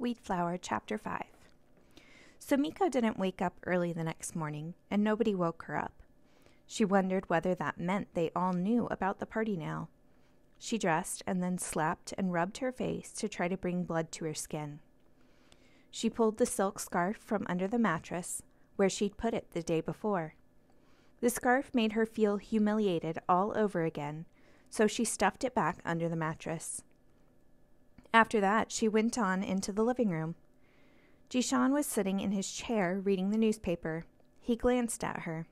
Weedflower, Chapter 5. Sumiko didn't wake up early the next morning, and nobody woke her up. She wondered whether that meant they all knew about the party now. She dressed and then slapped and rubbed her face to try to bring blood to her skin. She pulled the silk scarf from under the mattress, where she'd put it the day before. The scarf made her feel humiliated all over again, so she stuffed it back under the mattress. After that, she went on into the living room. Jiichan was sitting in his chair reading the newspaper. He glanced at her.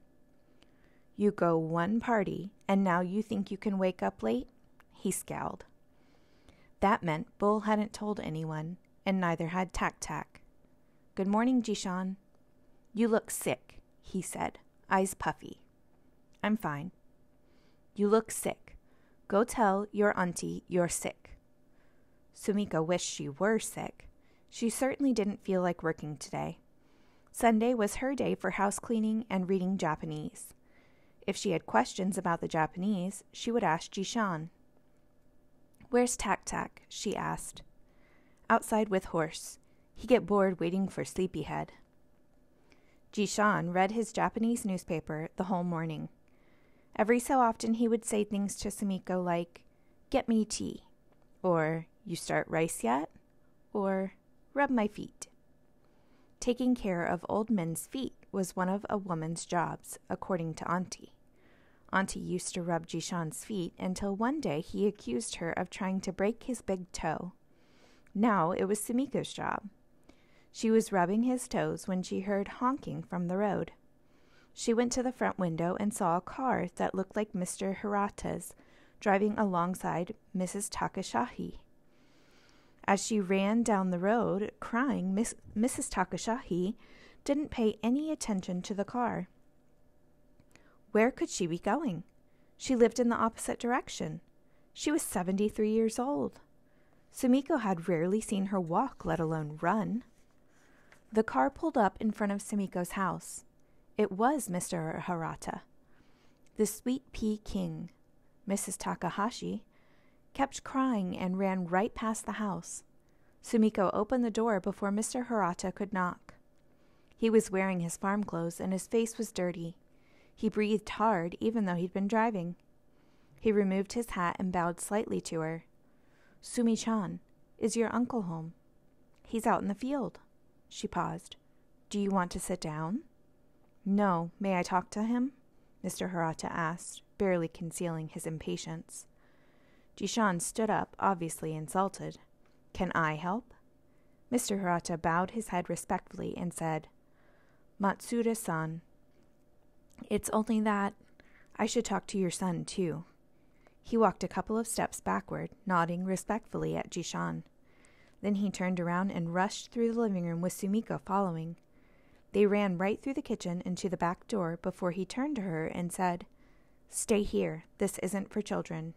You go one party, and now you think you can wake up late? He scowled. That meant Bull hadn't told anyone, and neither had Tak Tak. Good morning, Jiichan. You look sick, he said, eyes puffy. I'm fine. You look sick. Go tell your auntie you're sick. Sumiko wished she were sick. She certainly didn't feel like working today. Sunday was her day for house cleaning and reading Japanese. If she had questions about the Japanese, she would ask Jiichan. Where's Tak Tak? she asked. Outside with horse. He get bored waiting for Sleepyhead. Jiichan read his Japanese newspaper the whole morning. Every so often he would say things to Sumiko like, Get me tea, or You start rice yet? or Rub my feet. Taking care of old men's feet was one of a woman's jobs, according to Auntie. Auntie used to rub Jiichan's feet until one day he accused her of trying to break his big toe. Now it was Sumiko's job. She was rubbing his toes when she heard honking from the road. She went to the front window and saw a car that looked like Mr. Hirata's driving alongside Mrs. Takahashi. As she ran down the road crying, Miss, Mrs. Takahashi didn't pay any attention to the car. Where could she be going? She lived in the opposite direction. She was 73 years old. Sumiko had rarely seen her walk, let alone run. The car pulled up in front of Sumiko's house. It was Mr. Hirata. The sweet pea king, Mrs. Takahashi, kept crying and ran right past the house. Sumiko opened the door before Mr. Hirata could knock. He was wearing his farm clothes and his face was dirty. He breathed hard, even though he'd been driving. He removed his hat and bowed slightly to her. Sumi chan, is your uncle home? He's out in the field. She paused. Do you want to sit down? No. May I talk to him? Mr. Hirata asked, barely concealing his impatience. Jiichan stood up, obviously insulted. Can I help? Mr. Hirata bowed his head respectfully and said, Matsuda san, it's only that I should talk to your son, too. He walked a couple of steps backward, nodding respectfully at Jiichan. Then he turned around and rushed through the living room with Sumiko following. They ran right through the kitchen and to the back door before he turned to her and said, Stay here. This isn't for children.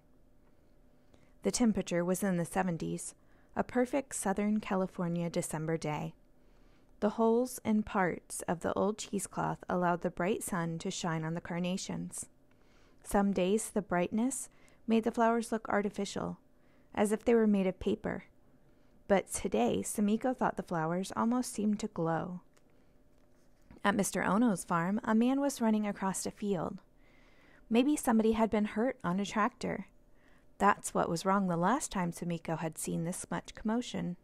The temperature was in the 70s, a perfect Southern California December day. The holes and parts of the old cheesecloth allowed the bright sun to shine on the carnations. Some days the brightness made the flowers look artificial, as if they were made of paper. But today, Sumiko thought the flowers almost seemed to glow. At Mr. Ono's farm, a man was running across a field. Maybe somebody had been hurt on a tractor. That's what was wrong the last time Sumiko had seen this much commotion.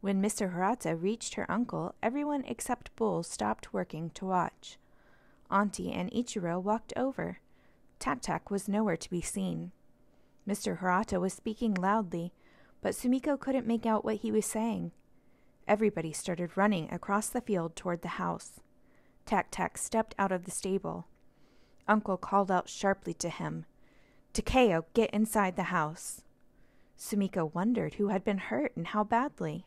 When Mr. Hirata reached her uncle, everyone except Bull stopped working to watch. Auntie and Ichiro walked over. Tak Tak was nowhere to be seen. Mr. Hirata was speaking loudly, but Sumiko couldn't make out what he was saying. Everybody started running across the field toward the house. Tak Tak stepped out of the stable. Uncle called out sharply to him, Takeo, get inside the house. Sumiko wondered who had been hurt and how badly.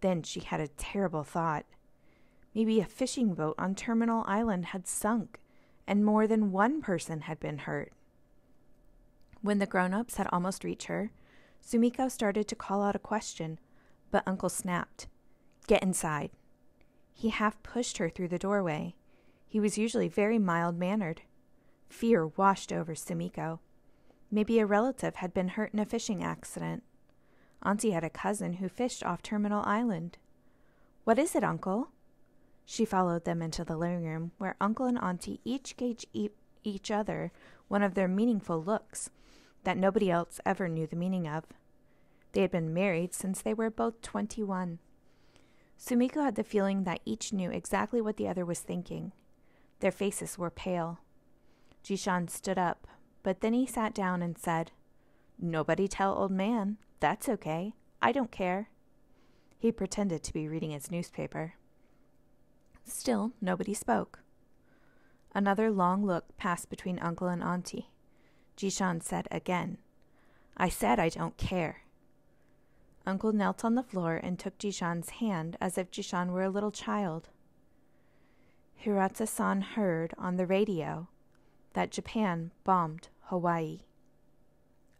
Then she had a terrible thought. Maybe a fishing boat on Terminal Island had sunk, and more than one person had been hurt. When the grown ups had almost reached her, Sumiko started to call out a question, but Uncle snapped, Get inside. He half pushed her through the doorway. He was usually very mild mannered. Fear washed over Sumiko. Maybe a relative had been hurt in a fishing accident. Auntie had a cousin who fished off Terminal Island. What is it, Uncle? She followed them into the living room, where Uncle and Auntie each gave e- each other one of their meaningful looks that nobody else ever knew the meaning of. They had been married since they were both twenty one. Sumiko had the feeling that each knew exactly what the other was thinking. Their faces were pale. Jiichan stood up, but then he sat down and said, Nobody tell old man. That's okay. I don't care. He pretended to be reading his newspaper. Still, nobody spoke. Another long look passed between uncle and auntie. Jiichan said again, I said I don't care. Uncle knelt on the floor and took Jiichan's hand as if Jiichan were a little child. Hirata san heard on the radio that Japan bombed Hawaii.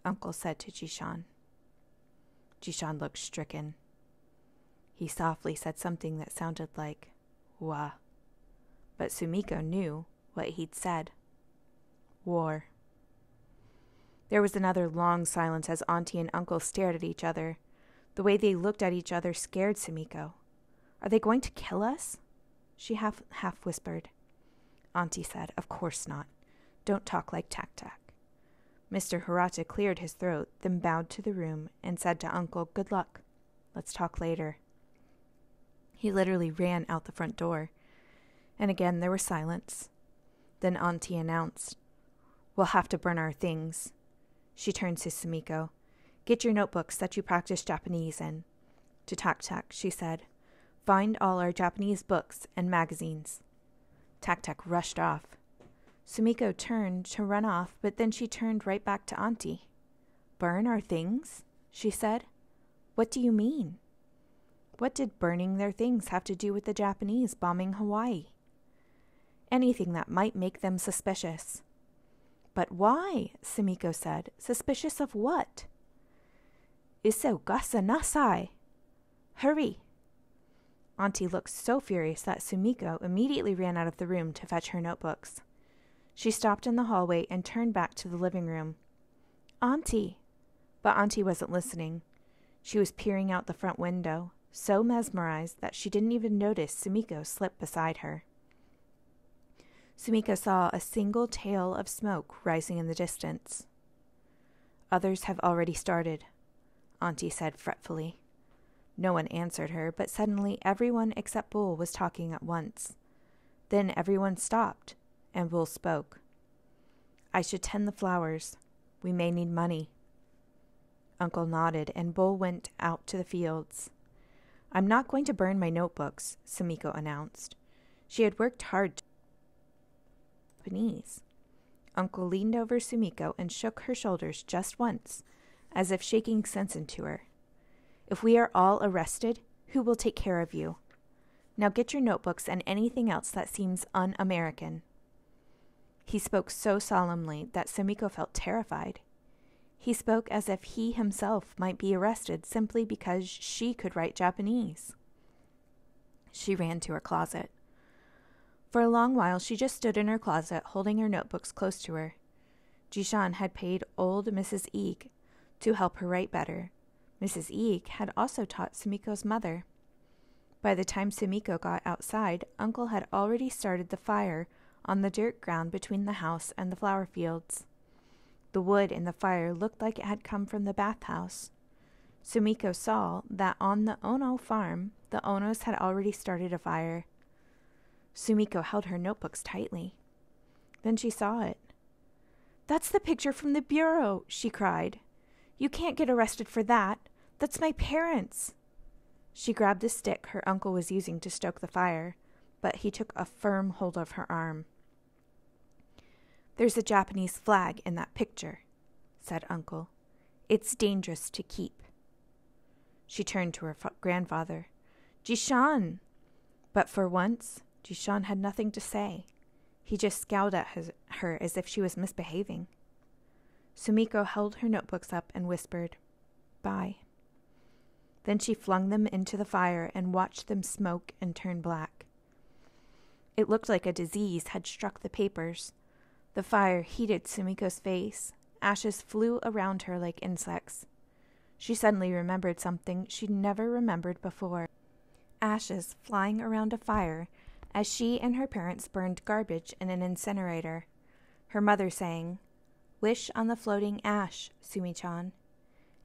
Uncle said to Jiichan. Jiichan looked stricken. He softly said something that sounded like, Wa. But Sumiko knew what he'd said. War. There was another long silence as Auntie and Uncle stared at each other. The way they looked at each other scared Sumiko. Are they going to kill us? She half half whispered. Auntie said, Of course not. Don't talk like Tak Tak. Mr. Hirata cleared his throat, then bowed to the room and said to Uncle, Good luck. Let's talk later. He literally ran out the front door. And again there was silence. Then Auntie announced, We'll have to burn our things. She turned to Sumiko. Get your notebooks that you practice Japanese in. To Tak Tak, she said, Find all our Japanese books and magazines. Tak Tak rushed off. Sumiko turned to run off, but then she turned right back to Auntie. Burn our things? she said. What do you mean? What did burning their things have to do with the Japanese bombing Hawaii? Anything that might make them suspicious. But why? Sumiko said. Suspicious of what? Iso gasa nasai. Hurry. Auntie looked so furious that Sumiko immediately ran out of the room to fetch her notebooks. She stopped in the hallway and turned back to the living room. Auntie! But Auntie wasn't listening. She was peering out the front window, so mesmerized that she didn't even notice Sumiko slip beside her. Sumiko saw a single tail of smoke rising in the distance. Others have already started, Auntie said fretfully. No one answered her, but suddenly everyone except Bull was talking at once. Then everyone stopped and Bull spoke. I should tend the flowers. We may need money. Uncle nodded, and Bull went out to the fields. I'm not going to burn my notebooks, Sumiko announced. She had worked hard to Japanese. Uncle leaned over Sumiko and shook her shoulders just once, as if shaking sense into her. If we are all arrested, who will take care of you? Now get your notebooks and anything else that seems un American. He spoke so solemnly that Sumiko felt terrified. He spoke as if he himself might be arrested simply because she could write Japanese. She ran to her closet. For a long while, she just stood in her closet, holding her notebooks close to her. Jiichan had paid old Mrs. Eek to help her write better. Mrs. Eek had also taught Sumiko's mother. By the time Sumiko got outside, Uncle had already started the fire on the dirt ground between the house and the flower fields. The wood in the fire looked like it had come from the bathhouse. Sumiko saw that on the Ono farm, the Onos had already started a fire. Sumiko held her notebooks tightly. Then she saw it. That's the picture from the bureau, she cried. You can't get arrested for that. That's my parents. She grabbed the stick her uncle was using to stoke the fire, but he took a firm hold of her arm. There's a Japanese flag in that picture, said Uncle. It's dangerous to keep. She turned to her fa- grandfather. Jiichan! But for once, Jiichan had nothing to say. He just scowled at his, her as if she was misbehaving. Sumiko held her notebooks up and whispered, Bye. Then she flung them into the fire and watched them smoke and turn black. It looked like a disease had struck the papers. The fire heated Sumiko's face. Ashes flew around her like insects. She suddenly remembered something she'd never remembered before ashes flying around a fire as she and her parents burned garbage in an incinerator. Her mother saying, Wish on the floating ash, Sumi chan,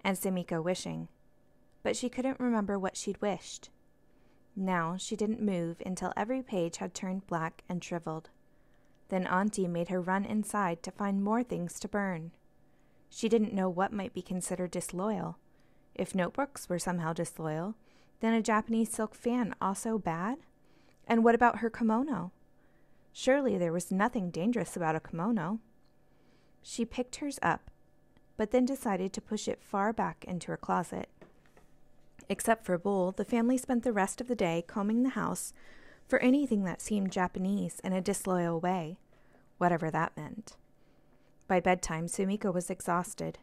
and Sumiko wishing. But she couldn't remember what she'd wished. Now she didn't move until every page had turned black and shriveled. Then Auntie made her run inside to find more things to burn. She didn't know what might be considered disloyal. If notebooks were somehow disloyal, then a Japanese silk fan also bad? And what about her kimono? Surely there was nothing dangerous about a kimono. She picked hers up, but then decided to push it far back into her closet. Except for Bull, the family spent the rest of the day combing the house for anything that seemed Japanese in a disloyal way, whatever that meant. By bedtime, Sumiko was exhausted.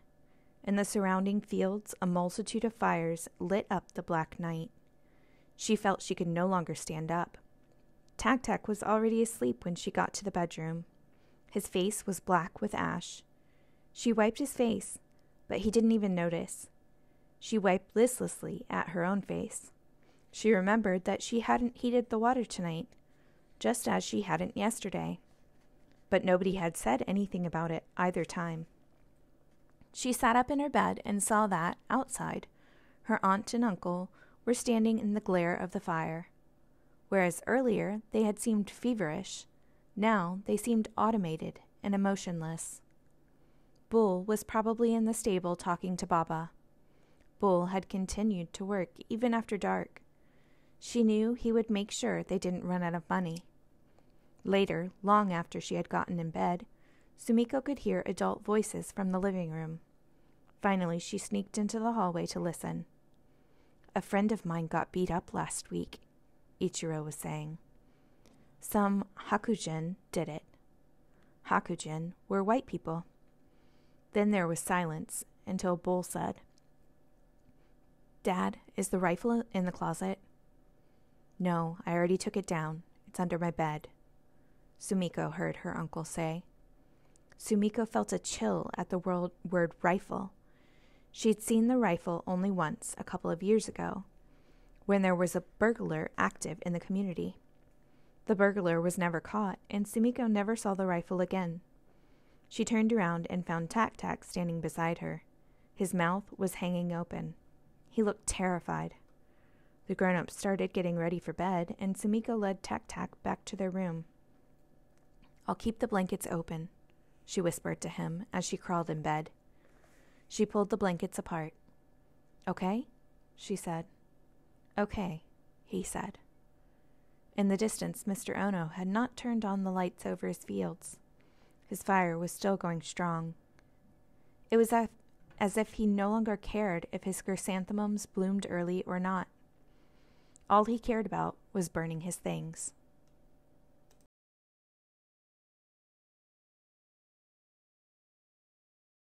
In the surrounding fields, a multitude of fires lit up the black night. She felt she could no longer stand up. Tak Tak was already asleep when she got to the bedroom. His face was black with ash. She wiped his face, but he didn't even notice. She wiped listlessly at her own face. She remembered that she hadn't heated the water tonight, just as she hadn't yesterday. But nobody had said anything about it either time. She sat up in her bed and saw that, outside, her aunt and uncle were standing in the glare of the fire. Whereas earlier they had seemed feverish, now they seemed automated and emotionless. Bull was probably in the stable talking to Baba. Bull had continued to work even after dark. She knew he would make sure they didn't run out of money. Later, long after she had gotten in bed, Sumiko could hear adult voices from the living room. Finally, she sneaked into the hallway to listen. A friend of mine got beat up last week, Ichiro was saying. Some Hakujin did it. Hakujin were white people. Then there was silence until Bull said, Dad, is the rifle in the closet? No, I already took it down. It's under my bed. Sumiko heard her uncle say. Sumiko felt a chill at the word, rifle. She'd seen the rifle only once, a couple of years ago, when there was a burglar active in the community. The burglar was never caught, and Sumiko never saw the rifle again. She turned around and found Tak Tak standing beside her. His mouth was hanging open. He looked terrified. The grown ups started getting ready for bed, and Sumiko led Tak Tak back to their room. I'll keep the blankets open, she whispered to him as she crawled in bed. She pulled the blankets apart. Okay? she said. Okay, he said. In the distance, Mr. Ono had not turned on the lights over his fields. His fire was still going strong. It was as if he no longer cared if his chrysanthemums bloomed early or not. All he cared about was burning his things.